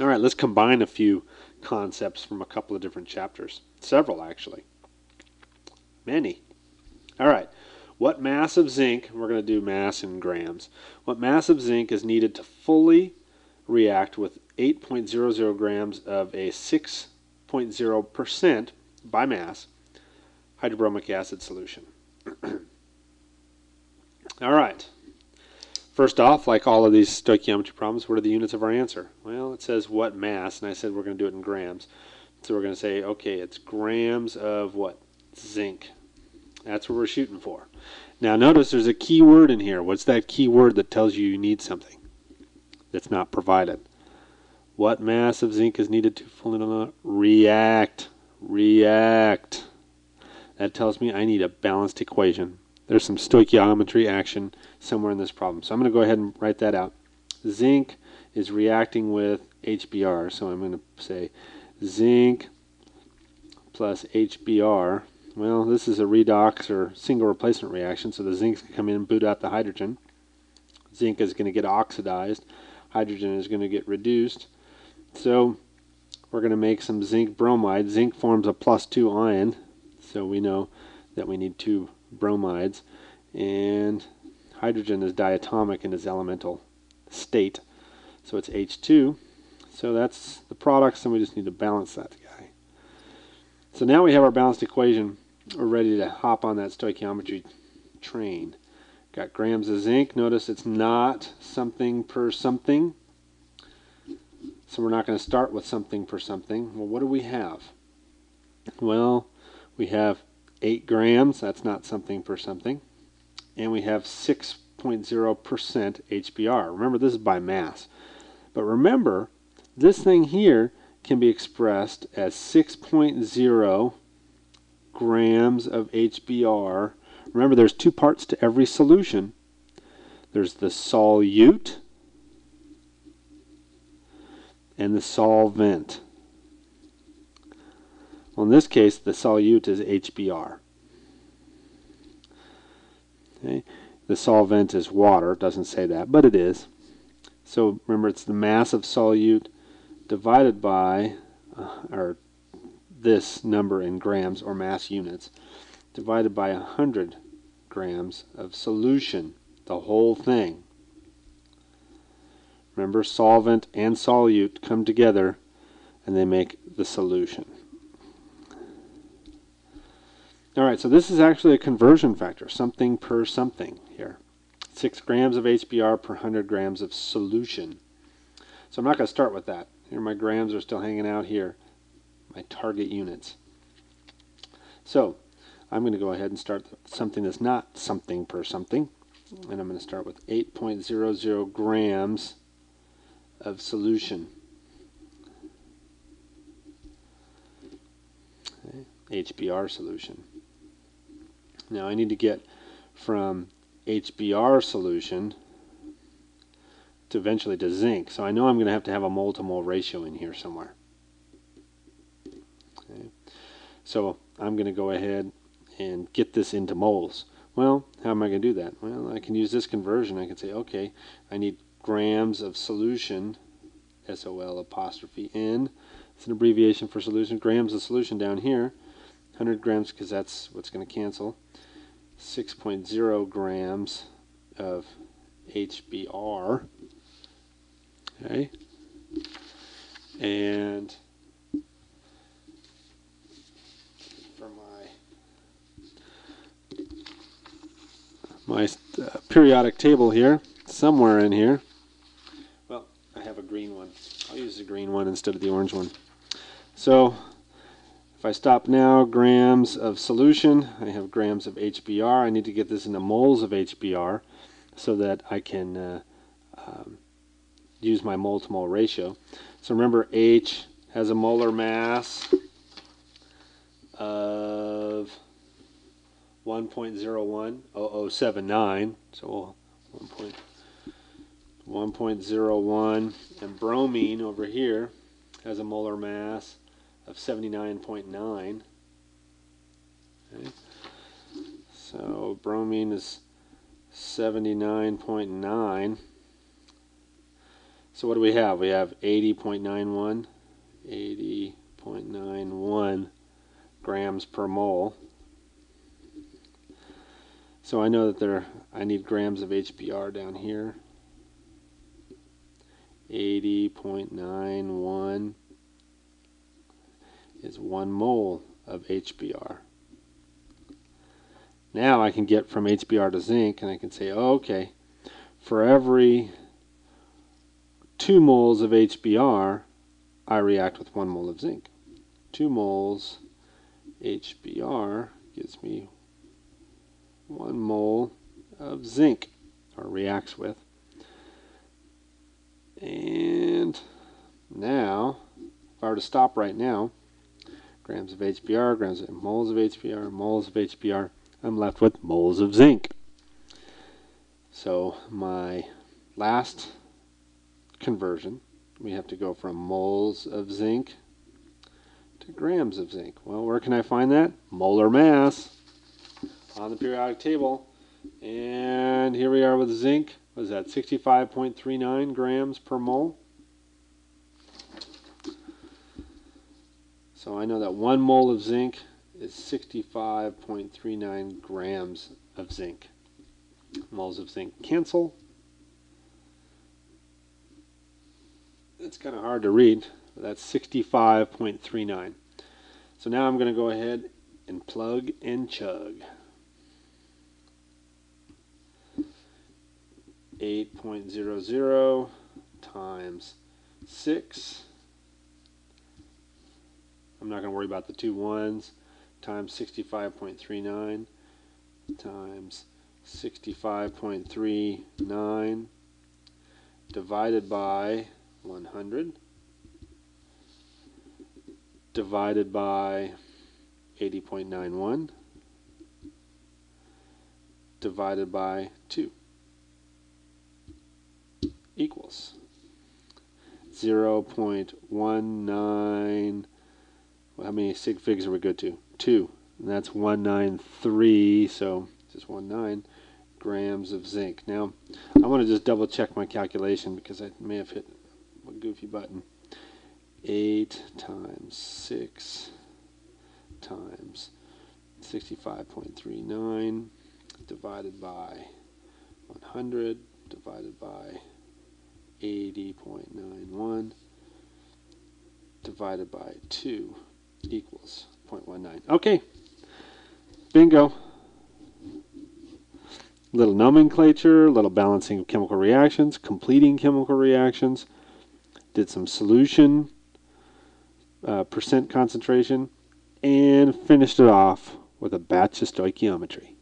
All right, let's combine a few concepts from a couple of different chapters. Several, actually. Many. All right. What mass of zinc, we're going to do mass in grams, what mass of zinc is needed to fully react with 8.00 grams of a 6.0% by mass hydrobromic acid solution? all right. First off, like all of these stoichiometry problems, what are the units of our answer? Well, it says what mass, and I said we're going to do it in grams. So we're going to say, okay, it's grams of what? Zinc. That's what we're shooting for. Now notice there's a key word in here. What's that key word that tells you you need something that's not provided? What mass of zinc is needed to fully react? React. That tells me I need a balanced equation. There's some stoichiometry action somewhere in this problem. So I'm going to go ahead and write that out. Zinc is reacting with HBr. So I'm going to say zinc plus HBr. Well, this is a redox or single replacement reaction, so the zinc can come in and boot out the hydrogen. Zinc is going to get oxidized. Hydrogen is going to get reduced. So we're going to make some zinc bromide. Zinc forms a plus 2 ion, so we know that we need two bromides. And hydrogen is diatomic in its elemental state, so it's H2. So that's the products, and we just need to balance that guy. So now we have our balanced equation. We're ready to hop on that stoichiometry train. Got grams of zinc. Notice it's not something per something. So we're not going to start with something per something. Well, what do we have? Well, we have 8 grams. That's not something per something and we have 6.0% HBr. Remember, this is by mass. But remember, this thing here can be expressed as 6.0 grams of HBr. Remember, there's two parts to every solution. There's the solute and the solvent. Well, in this case, the solute is HBr. Okay? The solvent is water. It doesn't say that, but it is. So remember, it's the mass of solute divided by, uh, or this number in grams or mass units, divided by 100 grams of solution, the whole thing. Remember, solvent and solute come together and they make the solution. All right, so this is actually a conversion factor, something per something here. 6 grams of HBr per 100 grams of solution. So I'm not going to start with that. Here my grams are still hanging out here, my target units. So I'm going to go ahead and start something that's not something per something. And I'm going to start with 8.00 grams of solution. Okay. HBr solution. Now I need to get from HBr solution to eventually to zinc. So I know I'm going to have to have a mole to mole ratio in here somewhere. Okay. So I'm going to go ahead and get this into moles. Well, how am I going to do that? Well, I can use this conversion. I can say, okay, I need grams of solution, SOL apostrophe N. It's an abbreviation for solution. Grams of solution down here. 100 grams because that's what's going to cancel. 6.0 grams of HBr. Okay. And for my my uh, periodic table here, somewhere in here, well, I have a green one. I'll use the green one instead of the orange one. So if I stop now, grams of solution, I have grams of HBr. I need to get this into moles of HBr so that I can uh, um, use my mole to mole ratio. So remember H has a molar mass of 1.010079, so 1.01, and bromine over here has a molar mass of 79.9. Okay. So bromine is 79.9. So what do we have? We have 80.91, 80.91 grams per mole. So I know that there, I need grams of HBr down here. 80.91 is one mole of HBr. Now I can get from HBr to zinc and I can say, oh, okay, for every 2 moles of HBr, I react with 1 mole of zinc. 2 moles HBr gives me 1 mole of zinc, or reacts with. And now, if I were to stop right now, grams of HBr, grams of moles of HBr, moles of HBr, I'm left with moles of zinc. So my last conversion, we have to go from moles of zinc to grams of zinc. Well, where can I find that? Molar mass on the periodic table. And here we are with zinc. What is that? 65.39 grams per mole. So I know that one mole of zinc is 65.39 grams of zinc. Moles of zinc cancel. It's kind of hard to read. But That's 65.39. So now I'm going to go ahead and plug and chug. 8.00 times 6. I'm not going to worry about the two ones. Times 65.39 times 65.39 divided by 100 divided by 80.91 divided by 2 equals 0 0.19 well, how many sig figs are we good to? 2 and that's 193 so just 19 grams of zinc. Now I want to just double check my calculation because I may have hit a goofy button. 8 times 6 times 65.39 divided by 100 divided by 80.91 divided by 2 equals 0.19. Okay, bingo. Little nomenclature, little balancing of chemical reactions, completing chemical reactions, did some solution uh, percent concentration, and finished it off with a batch of stoichiometry.